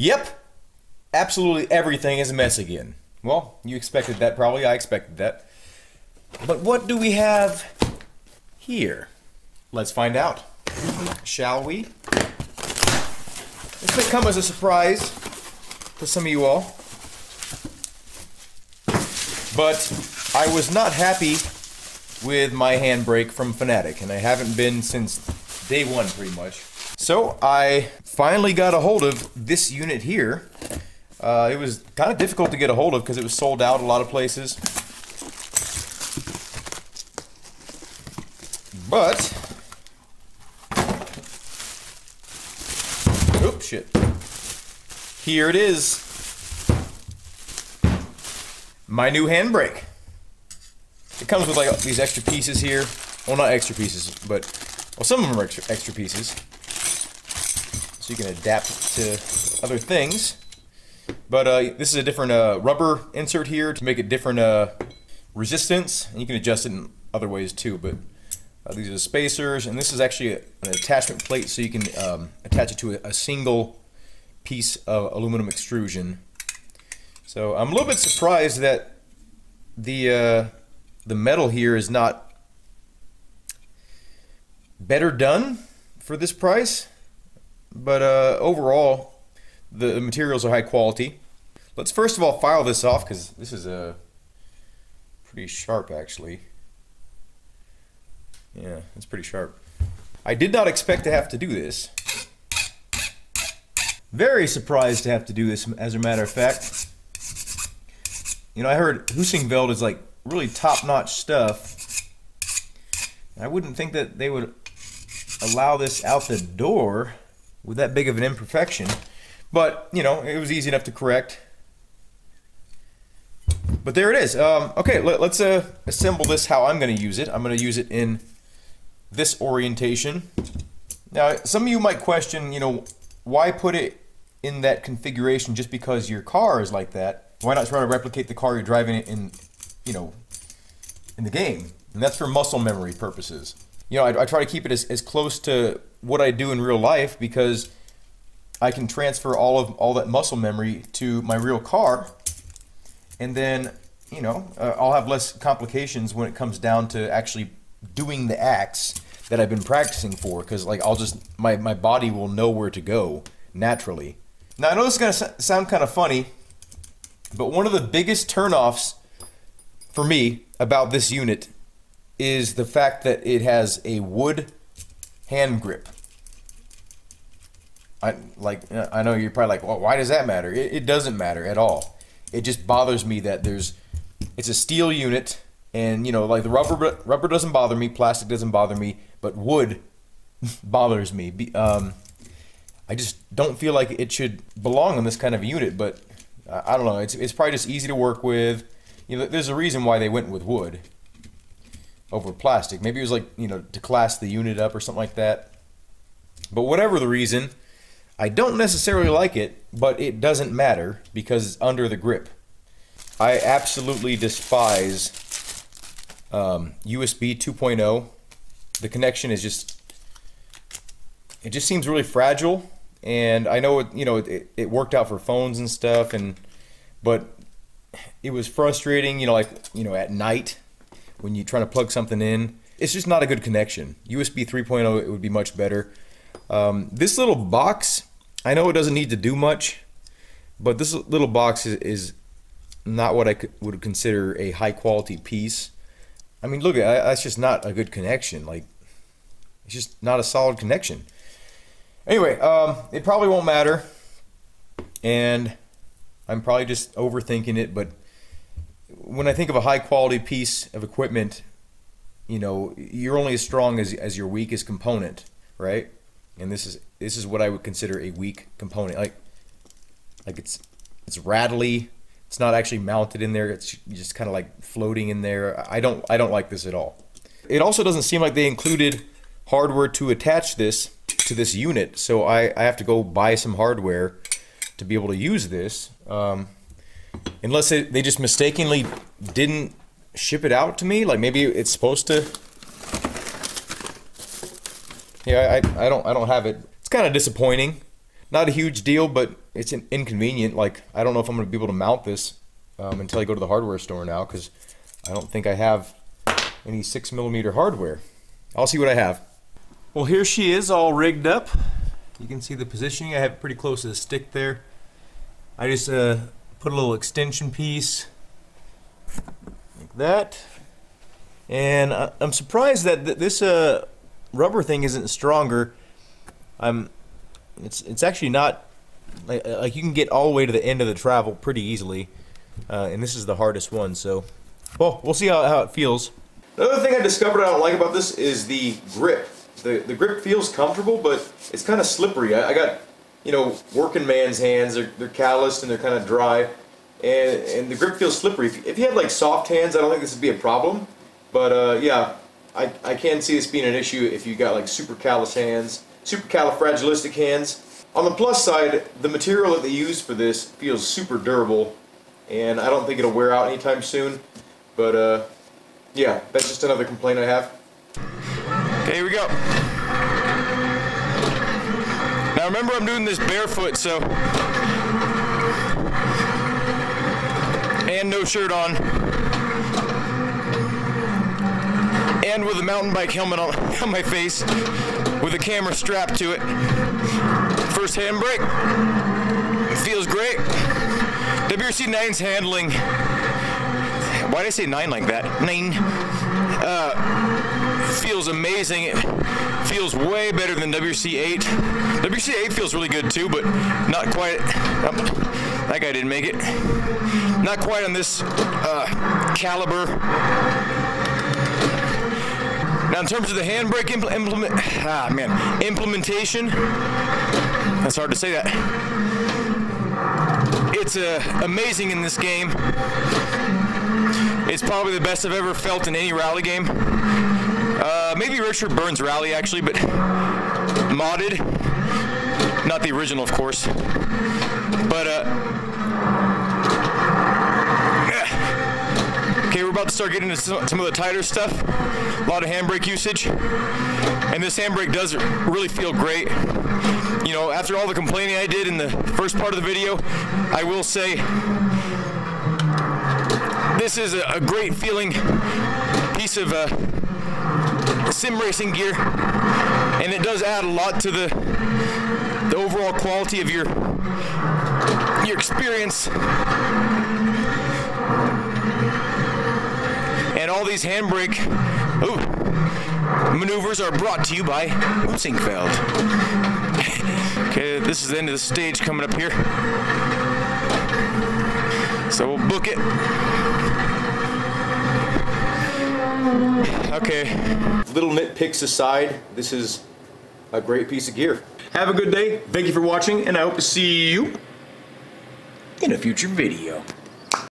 Yep, absolutely everything is a mess again. Well, you expected that probably, I expected that. But what do we have here? Let's find out. Shall we? This may come as a surprise to some of you all. But I was not happy with my handbrake from Fanatec, and I haven't been since day one pretty much. So I finally got a hold of this unit here. Uh, it was kind of difficult to get a hold of because it was sold out a lot of places. But, oops, shit. Here it is. My new handbrake. It comes with like these extra pieces here. Well, not extra pieces, but well, some of them are extra, extra pieces. So you can adapt to other things. But uh, this is a different uh, rubber insert here to make it different uh, resistance. And you can adjust it in other ways too. But uh, these are the spacers. And this is actually an attachment plate so you can um, attach it to a, a single piece of aluminum extrusion. So I'm a little bit surprised that the uh, the metal here is not better done for this price. But uh, overall, the materials are high quality. Let's first of all file this off because this is a uh, pretty sharp actually. Yeah, it's pretty sharp. I did not expect to have to do this. Very surprised to have to do this as a matter of fact. You know, I heard Heusinkveld is like really top-notch stuff. I wouldn't think that they would allow this out the door with that big of an imperfection. But, you know, it was easy enough to correct. But there it is. Um, okay, let, us uh, assemble this how I'm going to use it. I'm going to use it in this orientation. Now, some of you might question, you know, why put it in that configuration just because your car is like that? Why not try to replicate the car you're driving in, you know, in the game? And that's for muscle memory purposes. You know, I, I try to keep it as, as close to what I do in real life because I can transfer all of all that muscle memory to my real car, and then you know uh, I'll have less complications when it comes down to actually doing the acts that I've been practicing for. Because like I'll just my my body will know where to go naturally. Now I know this is gonna sound kind of funny, but one of the biggest turnoffs for me about this unit is the fact that it has a wood hand grip. I like I know you're probably like, well, why does that matter? It, it doesn't matter at all. It just bothers me that there's it's a steel unit and you know like the rubber rubber doesn't bother me, plastic doesn't bother me, but wood bothers me. Um, I just don't feel like it should belong on this kind of unit, but I don't know. It's it's probably just easy to work with. You know, there's a reason why they went with wood over plastic. Maybe it was like you know to class the unit up or something like that. But whatever the reason, I don't necessarily like it, but it doesn't matter because it's under the grip. I absolutely despise um, USB 2.0. The connection is just, it just seems really fragile. And I know it, you know, it, it worked out for phones and stuff, and but it was frustrating, you know, like you know, at night when you're trying to plug something in. It's just not a good connection. USB 3.0 it would be much better. Um, this little box I know it doesn't need to do much, but this little box is, is not what I would consider a high quality piece. I mean, look, at, that's just not a good connection. Like, it's just not a solid connection. Anyway, um, it probably won't matter, and I'm probably just overthinking it. But when I think of a high quality piece of equipment, you know, you're only as strong as as your weakest component, right? and this is this is what I would consider a weak component. Like like it's it's rattly. It's not actually mounted in there. It's just kind of like floating in there. I don't I don't like this at all. It also doesn't seem like they included hardware to attach this to this unit. So I, I have to go buy some hardware to be able to use this. Um, unless it, they just mistakenly didn't ship it out to me. Like maybe it's supposed to yeah, I, I don't I don't have it. It's kind of disappointing. Not a huge deal, but it's an inconvenient. Like I don't know if I'm gonna be able to mount this um, until I go to the hardware store now because I don't think I have any six millimeter hardware. I'll see what I have. Well, here she is all rigged up. You can see the positioning. I have pretty close to the stick there. I just uh, put a little extension piece like that. And I'm surprised that th- this uh, rubber thing isn't stronger. I'm. It's it's actually not like, like you can get all the way to the end of the travel pretty easily, uh, and this is the hardest one. So, well, we'll see how, how it feels. Another thing I discovered I don't like about this is the grip. The the grip feels comfortable, but it's kind of slippery. I, I got you know working man's hands. They're they're calloused and they're kind of dry, and and the grip feels slippery. If, if you had like soft hands, I don't think this would be a problem. But uh, yeah, I I can see this being an issue if you got like super callous hands, super califragilistic hands. On the plus side, the material that they use for this feels super durable, and I don't think it'll wear out anytime soon. But uh, yeah, that's just another complaint I have. Okay, here we go. Remember, I'm doing this barefoot, so and no shirt on, and with a mountain bike helmet on, on my face, with a camera strapped to it. First handbrake feels great. WRC 9's handling. Why did I say nine like that? Nine. Uh, feels amazing. It feels way better than WRC8. WRC8 feels really good too, but not quite. um, that guy didn't make it. Not quite on this uh, caliber. Now, in terms of the handbrake impl- implement, ah man, implementation. That's hard to say that. It's uh, amazing in this game. It's probably the best I've ever felt in any rally game. Uh, maybe Richard Burns Rally actually, but modded, not the original, of course. But uh, okay, we're about to start getting into some of the tighter stuff. A lot of handbrake usage, and this handbrake does really feel great. You know, after all the complaining I did in the first part of the video, I will say this is a, a great feeling piece of uh, sim racing gear, and it does add a lot to the the overall quality of your your experience. And all these handbrake ooh, maneuvers are brought to you by Utzingfeld. okay, this is the end of the stage coming up here. So we'll book it. Okay. Little nitpicks aside, this is a great piece of gear. Have a good day. Thank you for watching, and I hope to see you in a future video.